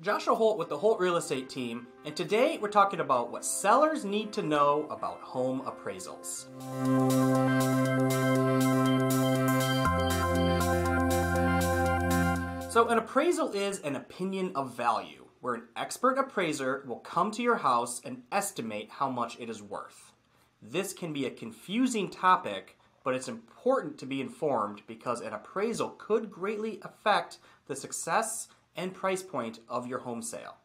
Joshua Holt with the Holt Real Estate Team, and today we're talking about what sellers need to know about home appraisals. So, an appraisal is an opinion of value, where an expert appraiser will come to your house and estimate how much it is worth. This can be a confusing topic, but it's important to be informed because an appraisal could greatly affect the success and price point of your home sale.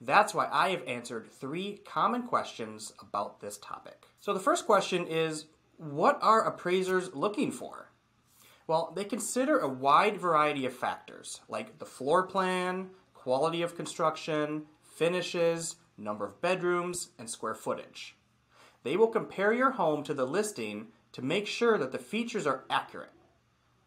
That's why I have answered three common questions about this topic. So the first question is what are appraisers looking for? Well, they consider a wide variety of factors like the floor plan, quality of construction, finishes, number of bedrooms, and square footage. They will compare your home to the listing to make sure that the features are accurate.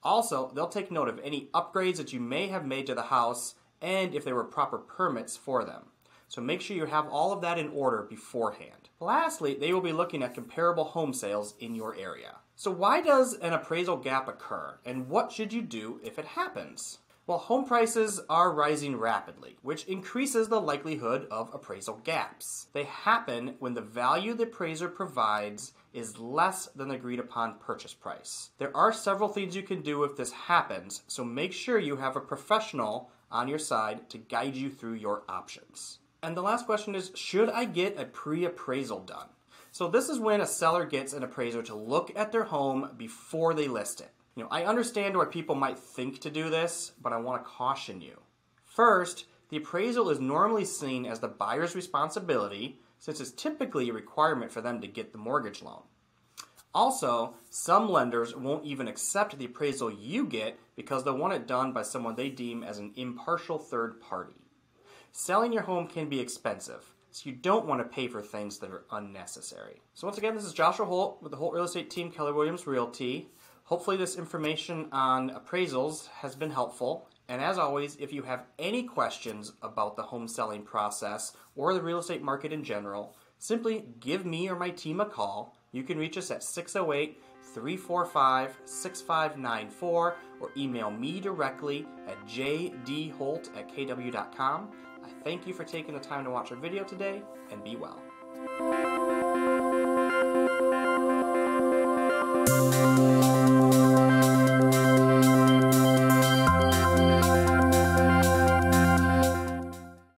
Also, they'll take note of any upgrades that you may have made to the house and if there were proper permits for them. So make sure you have all of that in order beforehand. Lastly, they will be looking at comparable home sales in your area. So why does an appraisal gap occur and what should you do if it happens? Well, home prices are rising rapidly, which increases the likelihood of appraisal gaps. They happen when the value the appraiser provides is less than the agreed upon purchase price. There are several things you can do if this happens, so make sure you have a professional on your side to guide you through your options. And the last question is Should I get a pre appraisal done? So, this is when a seller gets an appraiser to look at their home before they list it. You know, I understand why people might think to do this, but I want to caution you. First, the appraisal is normally seen as the buyer's responsibility since it's typically a requirement for them to get the mortgage loan. Also, some lenders won't even accept the appraisal you get because they'll want it done by someone they deem as an impartial third party. Selling your home can be expensive, so you don't want to pay for things that are unnecessary. So, once again, this is Joshua Holt with the Holt Real Estate Team, Keller Williams Realty. Hopefully, this information on appraisals has been helpful. And as always, if you have any questions about the home selling process or the real estate market in general, simply give me or my team a call. You can reach us at 608 345 6594 or email me directly at jdholt at kw.com. I thank you for taking the time to watch our video today and be well.